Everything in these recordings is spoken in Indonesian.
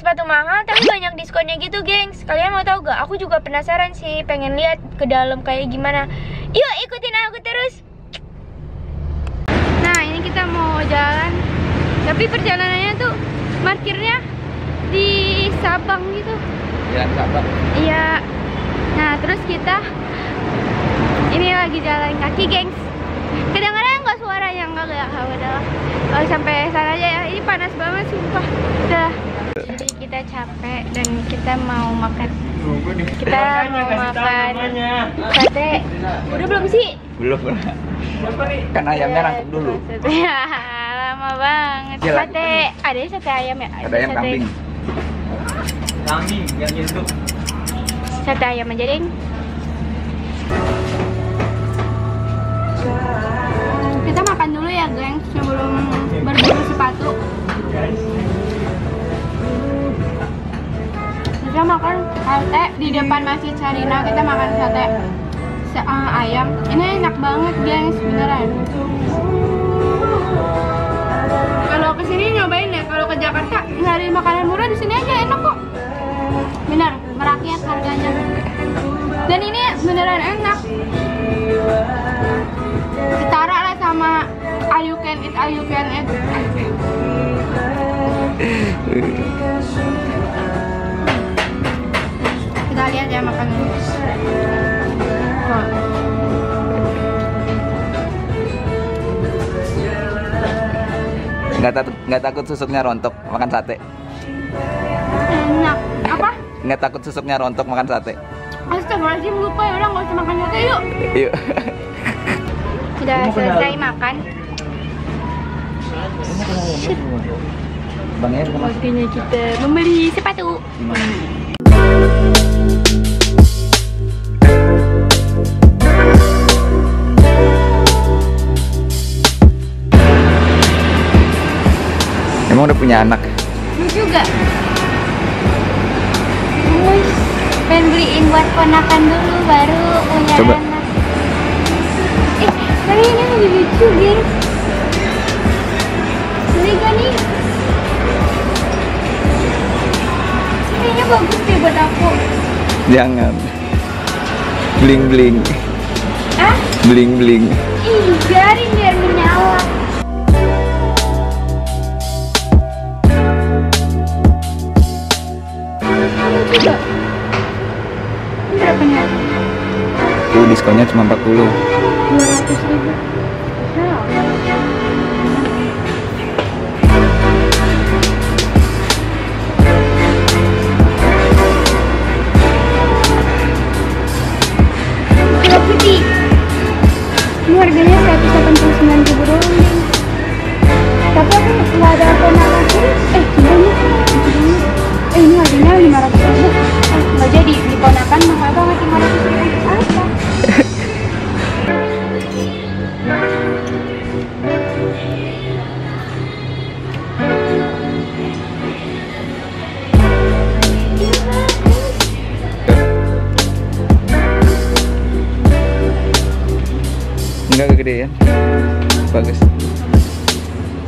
Sepatu mahal tapi banyak diskonnya gitu gengs Kalian mau tahu gak? Aku juga penasaran sih pengen lihat ke dalam kayak gimana Yuk ikutin aku terus Nah ini kita mau jalan Tapi perjalanannya tuh parkirnya di Sabang gitu Jalan Sabang. Iya. Nah, terus kita ini lagi jalan kaki, gengs. Kadang-kadang nggak suara yang enggak enggak ya udahlah. Kalau sampai sana aja ya. Ini panas banget sumpah. Udah. Jadi kita capek dan kita mau makan. Kita mau makan sate. Udah belum sih? Belum. Kan ayamnya rangkep dulu. Ya, lama banget. Iya, Sate, ada sate ayam ya? Ada ayam sate, kambing. kambing yang nyentuh Sate ayam aja, deng. Kita makan dulu ya, gengs, sebelum berburu sepatu. Kita makan sate di depan Masjid Sarina. Kita makan sate se- ah, ayam. Ini enak banget, gengs, beneran. Kalau ke sini nyobain ya, kalau ke Jakarta nyari makanan murah di sini aja enak kok. Bener, merakyat harganya. Dan ini beneran enak. Setara lah sama all you can eat, Kita lihat ya makannya. Tuh. Nggak takut nggak takut susuknya rontok makan sate. Enak. Apa? Nggak takut susuknya rontok makan sate. Astagfirullahaladzim lupa ya orang nggak usah makan sate yuk. Yuk. Sudah selesai makan. Bang Er ke mana? Waktunya kita membeli sepatu. Emang udah punya anak? Lu juga. Pengen beliin buat ponakan dulu baru punya Coba. anak. Eh, tapi ini lebih lucu, gengs. Beli gak nih? Kayaknya bagus deh buat aku. Jangan. Bling bling. Ah, Bling bling. ih, biarin juga. Ini? Tuh diskonnya cuma 40. dua ratus ribu Kalau putih ini harganya 189 ribu doang tapi aku nggak ada ponakan eh sebenarnya eh ini harganya 500 ribu eh nggak jadi di ponakan maka banget 500 ribu apa Enggak kegedean. Bagus.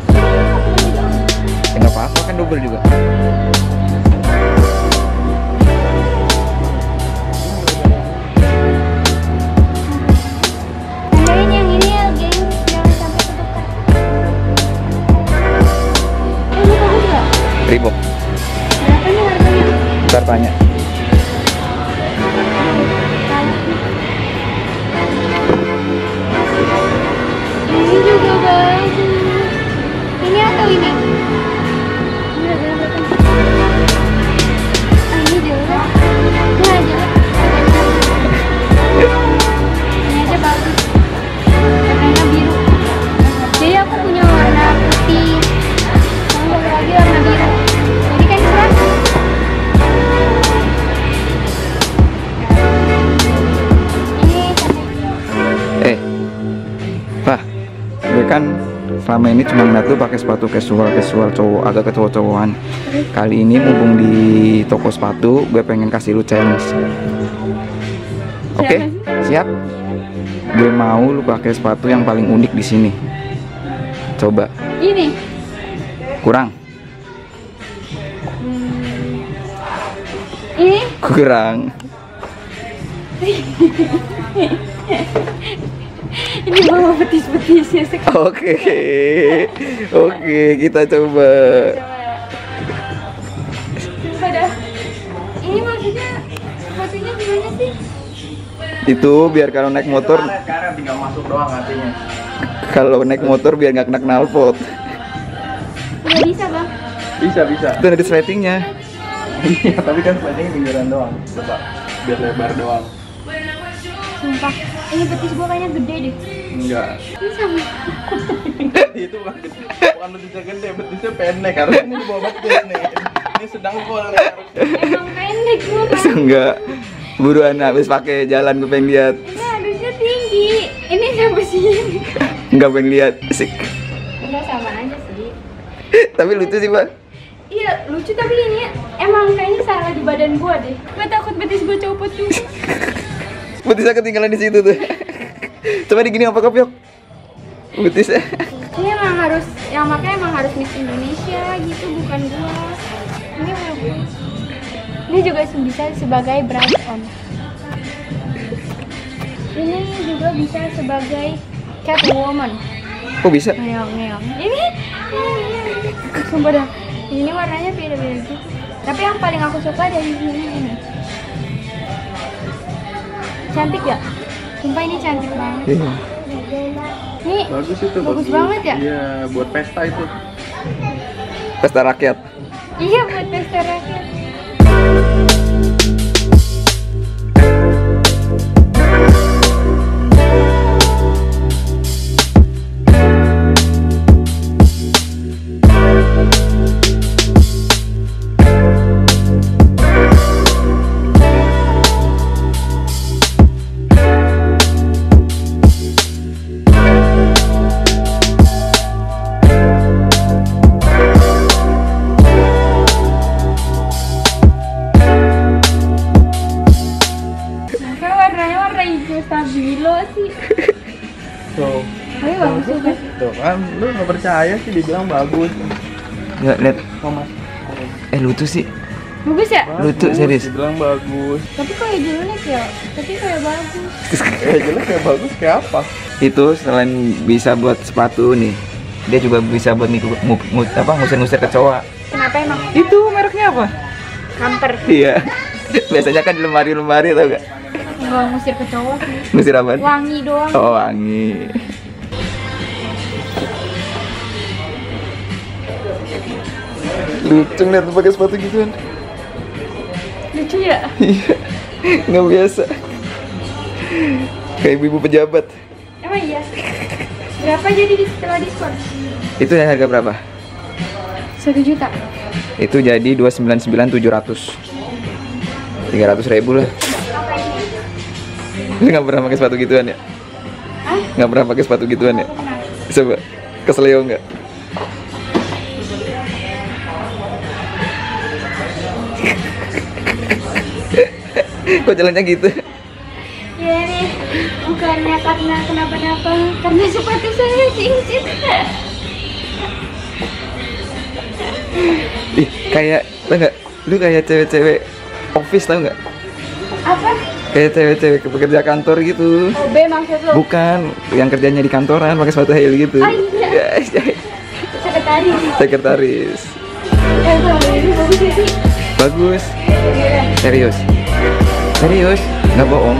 Ya, nggak apa-apa kan double juga. Selama ini cuma ngeliat lu pakai sepatu casual casual cowok agak ke cowok-cowokan. Kali ini mumpung di toko sepatu, gue pengen kasih lu challenge. Oke, siap? Gue mau lu pakai sepatu yang paling unik di sini. Coba. Ini. Kurang. Hmm. Ini. Kurang. Ini bawa betis-betisnya sekarang. Oke. Oke, kita coba. Sumpah dah. Ini maksudnya sepatunya gimana sih? Itu biar kalau naik motor, Sekarang tinggal masuk doang hatinya. kalau naik motor biar nggak kena knalpot. Udah bisa bang. Bisa bisa. Itu ada sletingnya. Iya, tapi kan sebenarnya pinggiran doang. Coba biar lebar doang. Sumpah. Ini betis gua kayaknya gede deh. Enggak. Ini sama. itu bukan gede. bukan betisnya gede, betisnya pendek karena ini di bawah betis nih. Ini sedang nih. Emang pendek gua bang. Enggak. Buruan habis pakai jalan gue pengen lihat. Ini harusnya tinggi. Ini sampai sini. Enggak pengen lihat. Sik. Enggak sama aja sih. Tapi lucu sih, Bang. Iya lucu tapi ini emang kayaknya salah di badan gua deh. Gua takut betis gua copot juga. Betisnya ketinggalan di situ tuh. Coba digini apa kopiok? Betisnya. Ini emang harus yang makanya emang harus Miss Indonesia gitu bukan gua. Ini. Ini juga bisa sebagai brush on. Ini juga bisa sebagai Catwoman. Kok bisa? Ngeong ngeong. Ini, ini, ini. Sumpah dah. Ini warnanya beda-beda gitu. Tapi yang paling aku suka dari sini ini. Cantik ya? Sumpah ini cantik banget. Iya. Ini Bagus itu, Bagus banget ya? Iya, buat pesta itu. Pesta rakyat. Iya buat pesta rakyat. Hijau stabilo sih? Tuh. Tapi bagus juga. Tuh kan, lu nggak percaya sih dibilang bagus. Nggak lihat. Oh, Mas. Eh lucu sih. Bagus ya? Lucu, serius. Dibilang bagus. Tapi kayak jelek ya. Tapi kayak bagus. Kayak jelek kayak bagus kayak apa? Itu selain bisa buat sepatu nih, dia juga bisa buat niku, mu, mu- apa ngusir-ngusir kecoa. Kenapa emang? Itu mereknya apa? Hamper. Iya. Biasanya kan di lemari-lemari tau gak? Enggak ngusir ke cowok sih. Ngusir apa? Wangi doang. Oh wangi. Lucu ngeliat pakai sepatu gituan. Lucu ya? Iya. Nggak biasa. Kayak ibu pejabat. Emang iya? Berapa jadi di setelah diskon? Itu yang harga berapa? Satu juta. Itu jadi 299 700. 300 ribu lah. Apa ini? Lu nggak pernah pakai sepatu gituan ya? Nggak pernah pakai sepatu gituan ya? Coba kesleo nggak? Kok jalannya gitu? Ya nih, bukannya karena kenapa-napa, karena sepatu saya cincin. Ih, kayak tau nggak? Lu kayak cewek-cewek office tau nggak? Apa? Kayak cewek-cewek pekerja kantor gitu. OB maksud lo? Bukan, yang kerjanya di kantoran pakai sepatu heel gitu. Oh, iya. Ya, ya, Sekretaris. Sekretaris. Eh, bagus ya sih. Bagus. Iya. Serius. Serius, nggak bohong.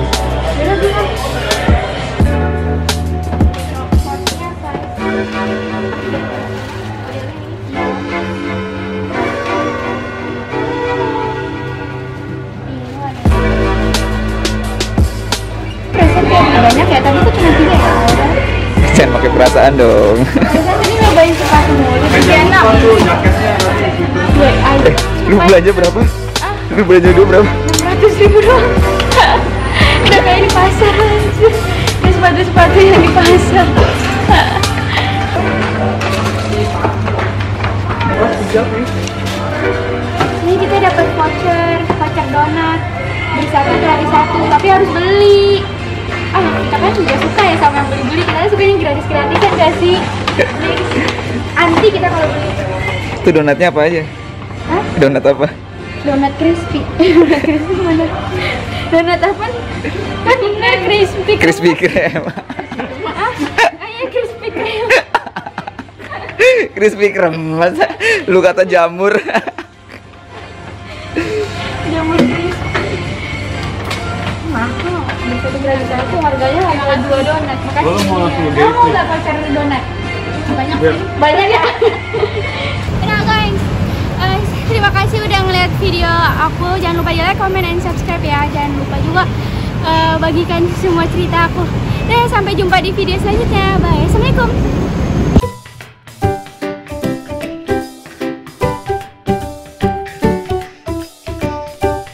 Ya, tapi kok cuma tiga ya? Jangan pakai perasaan dong. Perasaan tadi nyobain sepatu mulu, Gue, ayo. Eh, lu belanja berapa? Ah, Lu belanja dua berapa? enam ratus ribu doang. Udah kayak di pasar aja. Kayak sepatu-sepatu yang di pasar. Ini kita dapat voucher, voucher donat. Beli satu gratis satu, tapi harus beli. Kita kan juga suka ya sama yang beli-beli. Kita kan suka yang gratis-gratisan gak sih? Beli Itu donatnya apa aja? Hah? Donat apa? Donat crispy. Donat crispy mana? Donat apa? Kan bener crispy. Crispy krem. Ah, ah ya crispy krem. Crispy krem. Masa lu kata? Jamur satu gratis satu harganya hanya dua donat. Makasih. Lo mau langsung Kamu nggak pacar donat? Banyak Biar- banyak ya. Nah guys, eh, terima kasih udah ngeliat video aku. Jangan lupa like, comment, and subscribe ya. Jangan lupa juga eh, bagikan semua cerita aku. Dan sampai jumpa di video selanjutnya. Bye. Assalamualaikum.